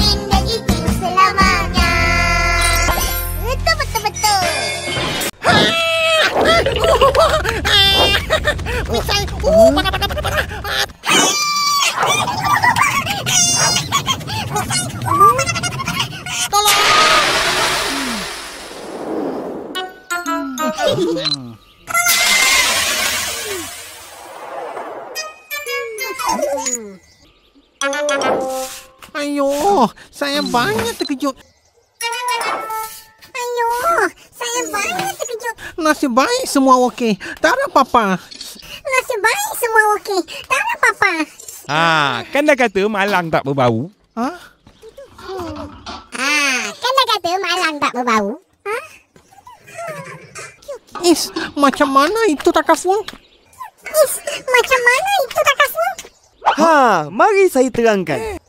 Indah hidup selamanya. Betul, mana. Ayo, saya banyak terkejut. Ayo, saya banyak terkejut. Nasib baik semua okey. Tak ada apa-apa. Nasib baik semua okey. Tak ada apa-apa. Ha, kan dah kata malang tak berbau. Ha? Ah, kan dah kata malang tak berbau. Is, macam mana itu takaful? Is, macam mana itu tak kasmu? Ha, mari saya terangkan. Ha,